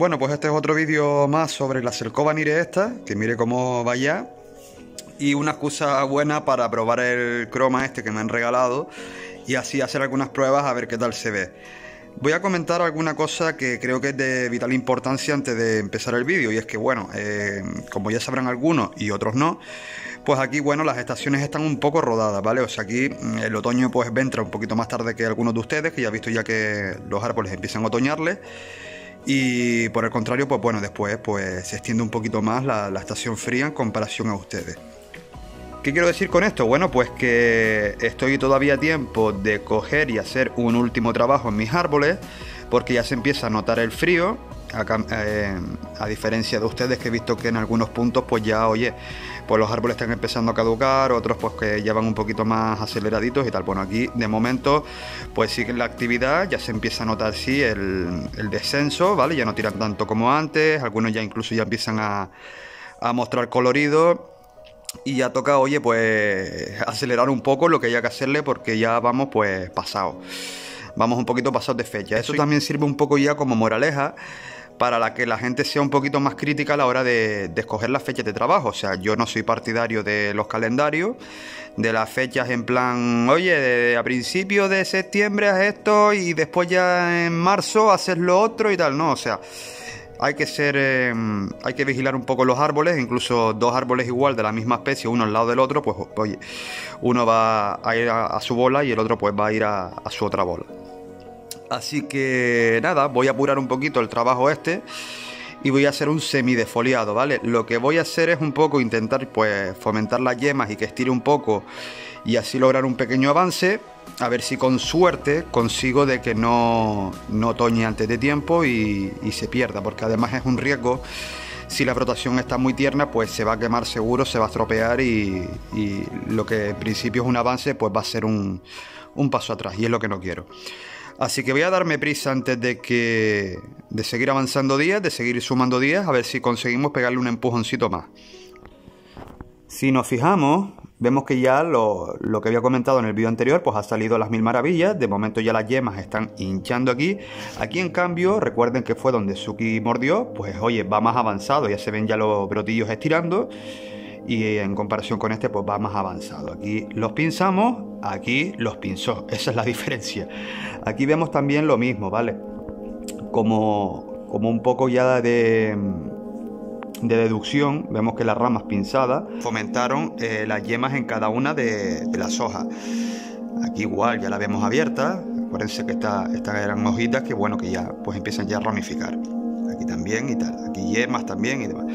Bueno, pues este es otro vídeo más sobre la Selcova Nire esta, que mire cómo vaya. Y una excusa buena para probar el croma este que me han regalado y así hacer algunas pruebas a ver qué tal se ve. Voy a comentar alguna cosa que creo que es de vital importancia antes de empezar el vídeo y es que bueno, eh, como ya sabrán algunos y otros no, pues aquí bueno las estaciones están un poco rodadas, ¿vale? O sea aquí mm, el otoño pues entra un poquito más tarde que algunos de ustedes, que ya he visto ya que los árboles empiezan a otoñarles y por el contrario, pues bueno, después pues se extiende un poquito más la, estación fría en comparación a ustedes. ¿Qué quiero decir con esto? Bueno, pues que estoy todavía a tiempo de coger y hacer un último trabajo en mis árboles, porque ya se empieza a notar el frío, eh, a, diferencia de ustedes que he visto que en algunos puntos pues ya, oye, pues los árboles están empezando a caducar, otros pues que ya van un poquito más aceleraditos y tal. Bueno, aquí de momento pues sigue la actividad, ya se empieza a notar sí el, descenso, ¿vale? Ya no tiran tanto como antes, algunos ya incluso ya empiezan a, a mostrar colorido y ya toca, oye, pues acelerar un poco lo que haya que hacerle porque ya vamos pues pasados. Vamos un poquito pasados de fecha. Eso también sirve un poco ya como moraleja para la que la gente sea un poquito más crítica a la hora de, escoger las fechas de trabajo. O sea, yo no soy partidario de los calendarios, de las fechas en plan, oye, a principios de septiembre haz esto y después ya en marzo haces lo otro y tal. No, o sea, hay que ser, em, hay que vigilar un poco los árboles, incluso dos árboles igual de la misma especie, uno al lado del otro, pues oye, uno va a ir a, su bola y el otro pues va a ir a su otra bola. Así que nada, voy a apurar un poquito el trabajo este y voy a hacer un semidefoliado, ¿vale? Lo que voy a hacer es un poco intentar pues fomentar las yemas y que estire un poco y así lograr un pequeño avance. A ver si con suerte consigo de que no, no toñe antes de tiempo y, se pierda, porque además es un riesgo. Si la rotación está muy tierna, pues se va a quemar seguro, se va a estropear y, lo que en principio es un avance, pues va a ser un, un paso atrás y es lo que no quiero. Así que voy a darme prisa antes de que de seguir avanzando días, de seguir sumando días, a ver si conseguimos pegarle un empujoncito más. Si nos fijamos, vemos que ya lo, que había comentado en el vídeo anterior, pues ha salido las mil maravillas. De momento ya las yemas están hinchando aquí. Aquí en cambio, recuerden que fue donde Suki mordió, pues oye, va más avanzado, ya se ven ya los brotillos estirando y en comparación con este pues va más avanzado. Aquí los pinzamos, aquí los pinzó, esa es la diferencia. Aquí vemos también lo mismo, ¿vale? Como, como un poco ya de, de deducción, vemos que las ramas pinzadas fomentaron eh, las yemas en cada una de, las hojas. Aquí igual ya la vemos abierta, acuérdense que estas eran hojitas que bueno que ya pues empiezan ya a ramificar. Aquí también y tal, aquí yemas también y demás.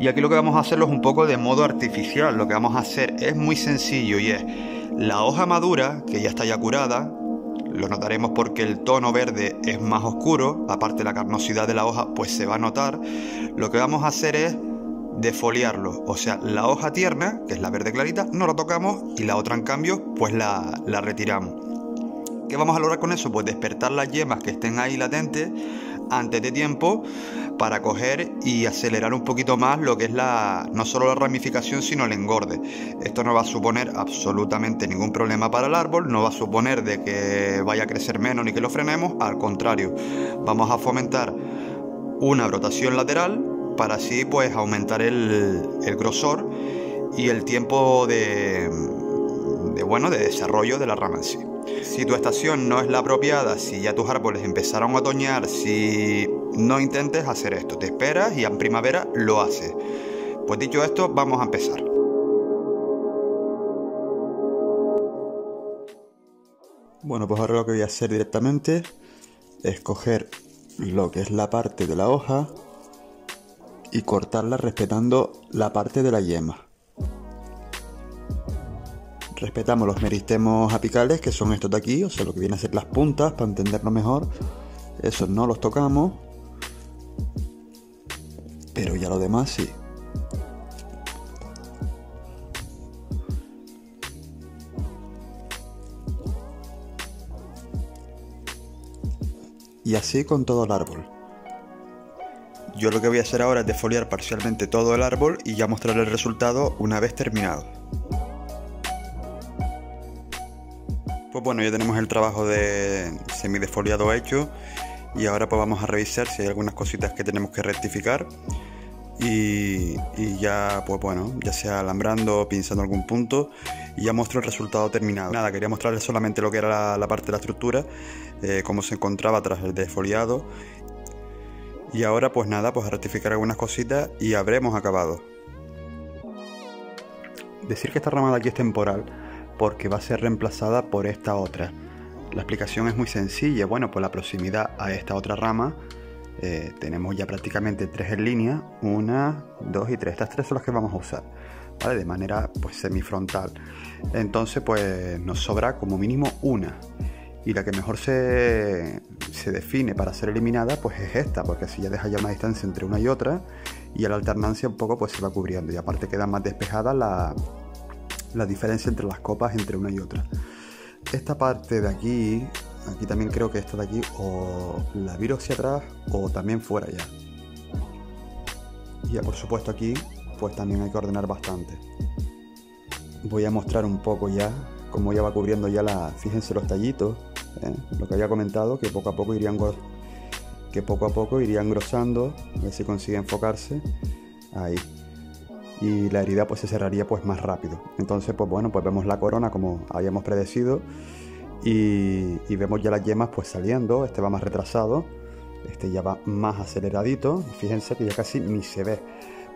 Y aquí lo que vamos a hacerlo es un poco de modo artificial. Lo que vamos a hacer es muy sencillo y es la hoja madura, que ya está ya curada, lo notaremos porque el tono verde es más oscuro, aparte la carnosidad de la hoja pues se va a notar. Lo que vamos a hacer es defoliarlo, o sea, la hoja tierna, que es la verde clarita, no la tocamos y la otra en cambio pues la, la retiramos. ¿Qué vamos a lograr con eso? Pues despertar las yemas que estén ahí latentes antes de tiempo para coger y acelerar un poquito más lo que es la no solo la ramificación sino el engorde. Esto no va a suponer absolutamente ningún problema para el árbol, no va a suponer de que vaya a crecer menos ni que lo frenemos, al contrario, vamos a fomentar una brotación lateral para así pues aumentar el, grosor y el tiempo de, de, bueno, de desarrollo de la rama en sí. Si tu estación no es la apropiada, si ya tus árboles empezaron a otoñar, si no intentes hacer esto, te esperas y en primavera lo haces. Pues dicho esto, vamos a empezar. Bueno, pues ahora lo que voy a hacer directamente es coger lo que es la parte de la hoja y cortarla respetando la parte de la yema. Respetamos los meristemos apicales, que son estos de aquí, o sea, lo que viene a ser las puntas, para entenderlo mejor. Esos no los tocamos. Pero ya lo demás sí. y así con todo el árbol. Yo lo que voy a hacer ahora es defoliar parcialmente todo el árbol y ya mostrar el resultado una vez terminado. Bueno, ya tenemos el trabajo de semidefoliado hecho y ahora pues vamos a revisar si hay algunas cositas que tenemos que rectificar y, ya pues bueno, ya sea alambrando o pinzando algún punto y ya muestro el resultado terminado. Nada, quería mostrarles solamente lo que era la, parte de la estructura, eh, cómo se encontraba tras el defoliado y ahora pues nada, pues a rectificar algunas cositas y habremos acabado. Decir que esta rama de aquí es temporal porque va a ser reemplazada por esta otra. La explicación es muy sencilla, bueno, por la proximidad a esta otra rama eh, tenemos ya prácticamente tres en línea, una, dos y tres. Estas tres son las que vamos a usar, ¿vale? De manera pues semifrontal. Entonces pues nos sobra como mínimo una y la que mejor se, se, define para ser eliminada pues es esta, porque así ya deja ya una distancia entre una y otra y a la alternancia un poco pues se va cubriendo y aparte queda más despejada la, la diferencia entre las copas entre una y otra. Esta parte de aquí, aquí también creo que esta de aquí o la viro hacia atrás o también fuera ya. Y ya por supuesto aquí pues también hay que ordenar bastante. Voy a mostrar un poco ya cómo ya va cubriendo ya la, fíjense los tallitos, ¿eh? lo que había comentado, que poco a poco irían que poco a poco engrosando, a ver si consigue enfocarse ahí. Y la herida pues se cerraría pues más rápido. Entonces pues bueno, pues vemos la corona como habíamos predecido y, vemos ya las yemas pues saliendo, este va más retrasado, este ya va más aceleradito, fíjense que ya casi ni se ve.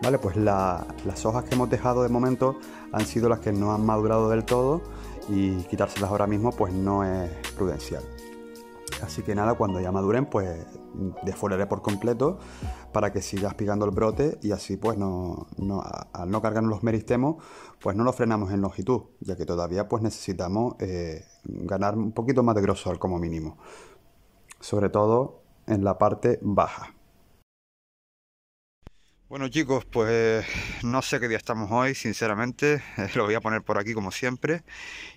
Vale, pues las hojas que hemos dejado de momento han sido las que no han madurado del todo y quitárselas ahora mismo pues no es prudencial. Así que nada, cuando ya maduren pues desfolaré por completo para que siga espigando el brote y así pues no, al no cargarnos los meristemos pues no lo frenamos en longitud, ya que todavía pues necesitamos eh, ganar un poquito más de grosor como mínimo. Sobre todo en la parte baja. Bueno chicos, pues no sé qué día estamos hoy, sinceramente, lo voy a poner por aquí como siempre.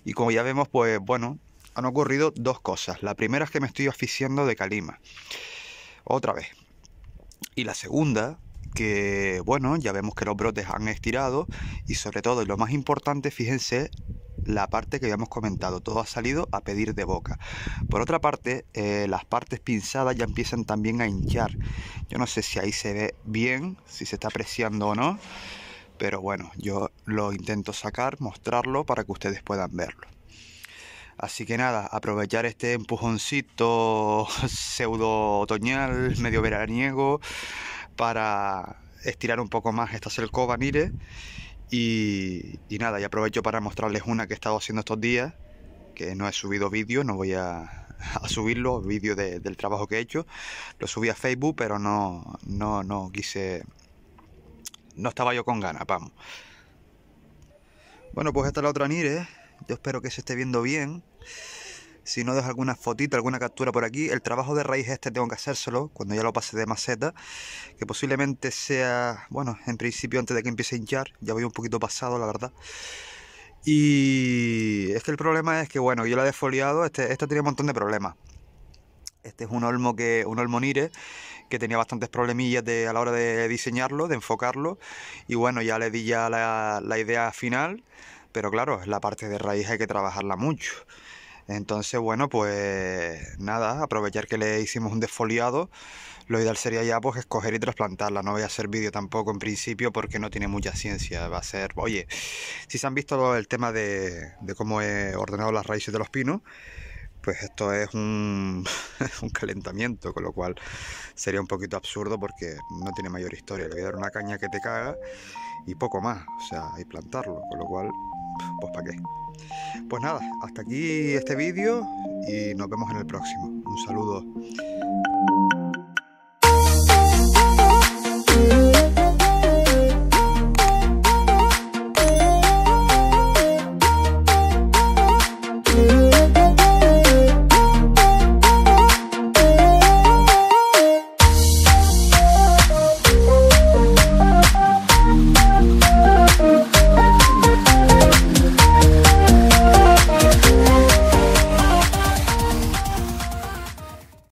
Y como ya vemos, pues bueno, han ocurrido dos cosas. La primera es que me estoy asfixiando de calima, otra vez. Y la segunda, que bueno, ya vemos que los brotes han estirado y sobre todo, y lo más importante, fíjense la parte que habíamos comentado, todo ha salido a pedir de boca. Por otra parte, eh, las partes pinzadas ya empiezan también a hinchar. Yo no sé si ahí se ve bien, si se está apreciando o no, pero bueno, yo lo intento sacar, mostrarlo para que ustedes puedan verlo. Así que nada, aprovechar este empujoncito pseudo otoñal, medio veraniego, para estirar un poco más esta selcova Nire y, nada, y aprovecho para mostrarles una que he estado haciendo estos días, que no he subido vídeo, no voy a, subirlo, vídeo del trabajo que he hecho. Lo subí a Facebook, pero no, no, no quise, no estaba yo con ganas, vamos. Bueno, pues esta es la otra Nire, yo espero que se esté viendo bien. Si no dejo alguna fotita, alguna captura por aquí, el trabajo de raíz este tengo que hacérselo cuando ya lo pase de maceta, que posiblemente sea, bueno, en principio antes de que empiece a hinchar, ya voy un poquito pasado, la verdad. Y es que el problema es que, bueno, yo lo he desfoliado, este, este tenía un montón de problemas. Este es un olmo que un olmo nire que tenía bastantes problemillas de, a la hora de diseñarlo, de enfocarlo. Y bueno, ya le di ya la, la idea final, pero claro, la parte de raíz hay que trabajarla mucho. Entonces, bueno, pues nada, aprovechar que le hicimos un desfoliado. Lo ideal sería ya pues escoger y trasplantarla. No voy a hacer vídeo tampoco en principio porque no tiene mucha ciencia. Va a ser, oye, si se han visto el tema de, cómo he ordenado las raíces de los pinos, pues esto es un, un, calentamiento, con lo cual sería un poquito absurdo porque no tiene mayor historia. Le voy a dar una caña que te caga y poco más, o sea, y plantarlo, con lo cual, pues para qué. Pues nada, hasta aquí este vídeo y nos vemos en el próximo. Un saludo.